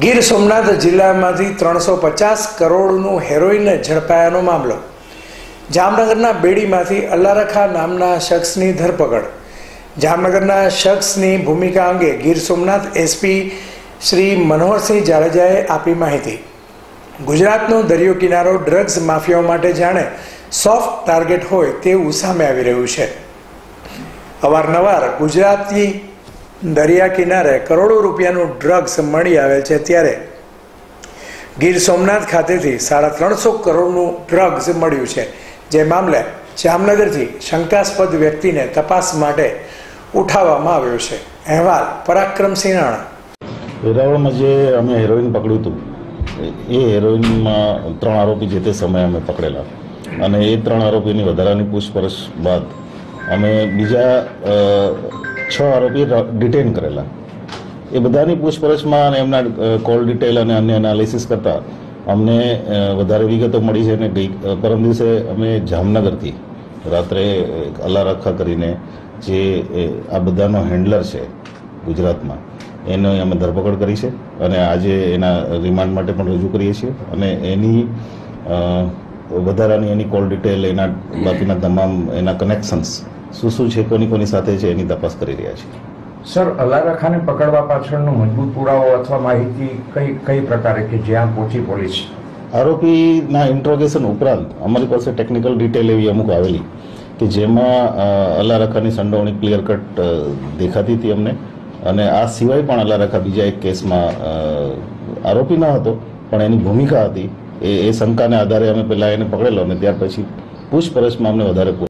ગીર સોમનાથ જિલ્લામાંથી ત્રણસો પચાસ કરોડનું હેરોઇન ઝડપાયાનો મામલો. જામનગરના બેડીમાંથી અલ્લારખા નામના શખ્સની ધરપકડ. જામનગરના શખ્સની ભૂમિકા અંગે ગીર સોમનાથ એસપી શ્રી મનોહરસિંહ જાડેજાએ આપી માહિતી. ગુજરાતનો દરિયો કિનારો ડ્રગ્સ માફિયાઓ માટે જાણે સોફ્ટ ટાર્ગેટ હોય તેવું સામે આવી રહ્યું છે. અવારનવાર ગુજરાતી દરિયા કિનારે કરોડો રૂપિયાનું ડ્રગ્સ મળી આવે છે ત્યારે ગીર સોમનાથ ખાતેથી સાડા ત્રણસો કરોડનું ડ્રગ્સ મળ્યું છે. જે મામલે જામનગરથી શંકાસ્પદ વ્યક્તિને તપાસ માટે ઉઠાવવામાં આવ્યો છે. અહેવાલ પરાક્રમસિંહ રાણા વેરાવળમાં જે અમે હેરોઇન પકડ્યું હતું, એ હેરોઇનમાં ત્રણ આરોપી જે તે સમયે અમે પકડેલા. અને એ ત્રણ આરોપીની વધારાની પૂછપરછ બાદ અમે બીજા છ આરોપી ડિટેન કરેલા. એ બધાની પૂછપરછમાં અને એમના કોલ ડિટેલ અને અન્ય એનાલિસિસ કરતાં અમને વધારે વિગતો મળી છે અને ગઈ પરમ દિવસે અમે જામનગરથી રાત્રે અલારખા કરીને જે આ બધાનો હેન્ડલર છે ગુજરાતમાં, એનો અમે ધરપકડ કરી છે અને આજે એના રિમાન્ડ માટે પણ રજૂ કરીએ છીએ અને એની વધારાની એની કોલ ડિટેલ એના, બાકીના તમામ એના કનેક્શન્સ શું શું છે કોની કોની સાથે છે એની તપાસ કરી રહ્યા છીએ સર અલારખાને પકડવા પાછળનો મજબૂત પુરાવો અથવા માહિતી કઈ કઈ પ્રકારે કે જ્યાં પહોંચી પોલીસ? આરોપીના ઇન્ટ્રોગેશન ઉપરાંત અમારી પાસે ટેકનિકલ ડિટેલ એવી અમુક આવેલી કે જેમાં અલારખાની સંડોવણી ક્લિયર કટ દેખાતી હતી અમને. અને આ સિવાય પણ અલારખા બીજા એક કેસમાં આરોપી ન હતો પણ એની ભૂમિકા હતી. એ એ શંકાને આધારે અમે પહેલાં એને પકડેલો અને ત્યાર પછી પૂછપરછમાં અમને વધારે